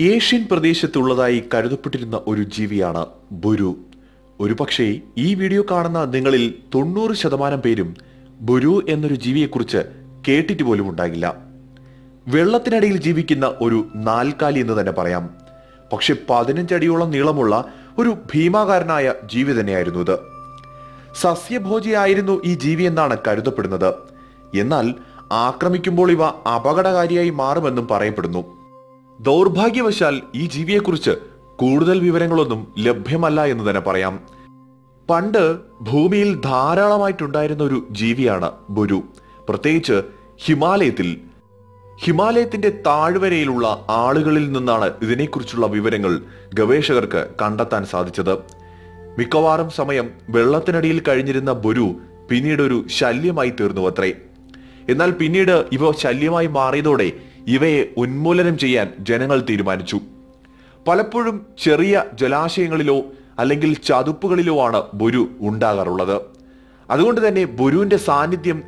Asian പ്രദേശത്തുള്ളതായി കരുതപ്പെട്ടിരുന്ന ഒരു ജീവിയാണ് ബുരു. ഒരുപക്ഷേ ഈ വീഡിയോ കാണുന്ന നിങ്ങളിൽ തൊണ്ണൂറ് ശതമാനം പേരും ബുരു എന്നൊരു ജീവിയെക്കുറിച്ച് കേട്ടിട്ട് പോലും ഉണ്ടാകില്ല. വെള്ളത്തിനടിയിൽ ജീവിക്കുന്ന ഒരു നാൽക്കാലി എന്ന് തന്നെ പറയാം. പക്ഷെ പതിനഞ്ചടിയോളം നീളമുള്ള ഒരു ഭീമാകാരനായ ജീവി തന്നെയായിരുന്നു ഇത്. സസ്യഭോജിയായിരുന്നു ഈ ജീവി എന്നാണ് കരുതപ്പെടുന്നത്. എന്നാൽ ആക്രമിക്കുമ്പോൾ ഇവ അപകടകാരിയായി മാറുമെന്നും പറയപ്പെടുന്നു. ദൗർഭാഗ്യവശാൽ ഈ ജീവിയെക്കുറിച്ച് കൂടുതൽ വിവരങ്ങളൊന്നും ലഭ്യമല്ല എന്ന് തന്നെ പറയാം. പണ്ട് ഭൂമിയിൽ ധാരാളമായിട്ടുണ്ടായിരുന്ന ഒരു ജീവിയാണ് ബുരു. പ്രത്യേകിച്ച് ഹിമാലയത്തിൽ. ഹിമാലയത്തിന്റെ താഴ്വരയിലുള്ള ആളുകളിൽ നിന്നാണ് ഇതിനെക്കുറിച്ചുള്ള വിവരങ്ങൾ ഗവേഷകർക്ക് കണ്ടെത്താൻ സാധിച്ചത്. മിക്കവാറും സമയം വെള്ളത്തിനടിയിൽ കഴിഞ്ഞിരുന്ന ബുരു പിന്നീട് ഒരു ശല്യമായി തീർന്നു അത്രേ എന്നാൽ പിന്നീട് ഇവ ശല്യമായി മാറിയതോടെ ഇവയെ ഉന്മൂലനം ചെയ്യാൻ ജനങ്ങൾ തീരുമാനിച്ചു. പലപ്പോഴും ചെറിയ ജലാശയങ്ങളിലോ അല്ലെങ്കിൽ ചതുപ്പുകളിലോ ആണ് ബുരു ഉണ്ടാകാറുള്ളത്. അതുകൊണ്ട് തന്നെ ബുരുവിന്റെ സാന്നിധ്യം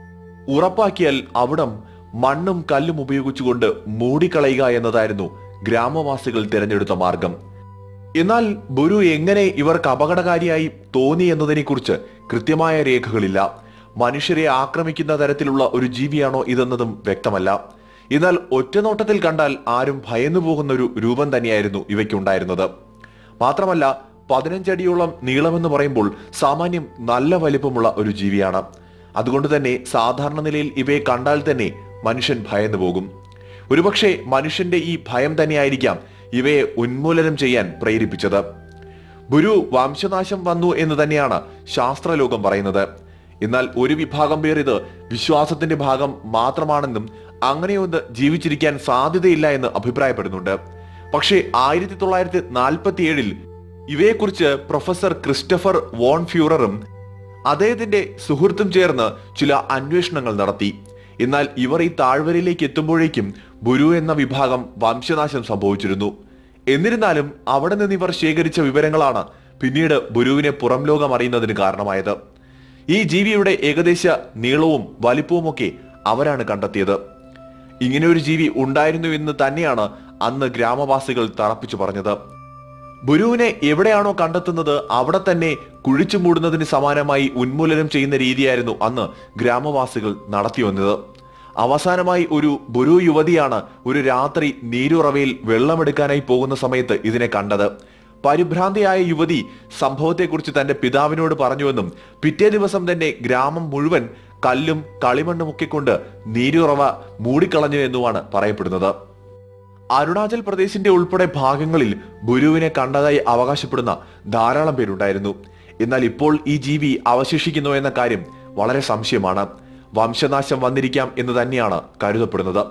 ഉറപ്പാക്കിയാൽ അവിടം മണ്ണും കല്ലും ഉപയോഗിച്ചുകൊണ്ട് മൂടിക്കളയുക എന്നതായിരുന്നു ഗ്രാമവാസികൾ തിരഞ്ഞെടുത്ത മാർഗം. എന്നാൽ ബുരു എങ്ങനെ ഇവർക്ക് അപകടകാരിയായി തോന്നി എന്നതിനെക്കുറിച്ച് കൃത്യമായ രേഖകളില്ല. മനുഷ്യരെ ആക്രമിക്കുന്ന തരത്തിലുള്ള ഒരു ജീവിയാണോ ഇതെന്നതും വ്യക്തമല്ല. എന്നാൽ ഒറ്റനോട്ടത്തിൽ കണ്ടാൽ ആരും ഭയന്നു പോകുന്ന ഒരു രൂപം തന്നെയായിരുന്നു ഇവയ്ക്കുണ്ടായിരുന്നത്. മാത്രമല്ല പതിനഞ്ചടിയോളം നീളമെന്ന് പറയുമ്പോൾ സാമാന്യം നല്ല വലിപ്പമുള്ള ഒരു ജീവിയാണ്. അതുകൊണ്ട് തന്നെ സാധാരണ നിലയിൽ ഇവയെ കണ്ടാൽ തന്നെ മനുഷ്യൻ ഭയന്നു പോകും. ഒരുപക്ഷെ മനുഷ്യന്റെ ഈ ഭയം തന്നെയായിരിക്കാം ഇവയെ ഉന്മൂലനം ചെയ്യാൻ പ്രേരിപ്പിച്ചത്. ഗുരു വംശനാശം വന്നു എന്ന് തന്നെയാണ് ശാസ്ത്രലോകം പറയുന്നത്. എന്നാൽ ഒരു വിഭാഗം പേർ ഇത് വിശ്വാസത്തിന്റെ ഭാഗം മാത്രമാണെന്നും അങ്ങനെയൊന്ന് ജീവിച്ചിരിക്കാൻ സാധ്യതയില്ല എന്ന് അഭിപ്രായപ്പെടുന്നുണ്ട്. പക്ഷേ ആയിരത്തി തൊള്ളായിരത്തി നാൽപ്പത്തി ഏഴിൽ ഇവയെക്കുറിച്ച് പ്രൊഫസർ ക്രിസ്റ്റഫർ വോൺ ഫ്യൂററും അദ്ദേഹത്തിന്റെ സുഹൃത്തും ചേർന്ന് ചില അന്വേഷണങ്ങൾ നടത്തി. എന്നാൽ ഇവർ ഈ താഴ്വരയിലേക്ക് എത്തുമ്പോഴേക്കും ബുരു എന്ന വിഭാഗം വംശനാശം സംഭവിച്ചിരുന്നു. എന്നിരുന്നാലും അവിടെ നിന്ന് ഇവർ ശേഖരിച്ച വിവരങ്ങളാണ് പിന്നീട് ബുരുവിനെ പുറം ലോകം അറിയുന്നതിന് കാരണമായത്. ഈ ജീവിയുടെ ഏകദേശ നീളവും വലിപ്പവുമൊക്കെ അവരാണ് കണ്ടെത്തിയത്. ഇങ്ങനെ ഒരു ജീവി ഉണ്ടായിരുന്നു എന്ന് തന്നെയാണ് അന്ന് ഗ്രാമവാസികൾ തറപ്പിച്ചു പറഞ്ഞത്. ബുരുവിനെ എവിടെയാണോ കണ്ടെത്തുന്നത് അവിടെ തന്നെ കുഴിച്ചു മൂടുന്നതിന് സമാനമായി ഉന്മൂലനം ചെയ്യുന്ന രീതിയായിരുന്നു അന്ന് ഗ്രാമവാസികൾ നടത്തി വന്നത്. അവസാനമായി ഒരു ബുരു യുവതിയാണ് ഒരു രാത്രി നീരുറവയിൽ വെള്ളമെടുക്കാനായി പോകുന്ന സമയത്ത് ഇതിനെ കണ്ടത്. പരിഭ്രാന്തിയായ യുവതി സംഭവത്തെക്കുറിച്ച് തന്റെ പിതാവിനോട് പറഞ്ഞുവെന്നും പിറ്റേ ദിവസം തന്നെ ഗ്രാമം മുഴുവൻ കല്ലും കളിമണ്ണും ഒക്കെ കൊണ്ട് നീരുറവ മൂടിക്കളഞ്ഞു എന്നുമാണ് പറയപ്പെടുന്നത്. അരുണാചൽ പ്രദേശിന്റെ ഉൾപ്പെടെ ഭാഗങ്ങളിൽ ഗുരുവിനെ കണ്ടതായി അവകാശപ്പെടുന്ന ധാരാളം പേരുണ്ടായിരുന്നു. എന്നാൽ ഇപ്പോൾ ഈ ജീവി അവശേഷിക്കുന്നു എന്ന കാര്യം വളരെ സംശയമാണ്. വംശനാശം വന്നിരിക്കാം എന്ന് തന്നെയാണ് കരുതപ്പെടുന്നത്.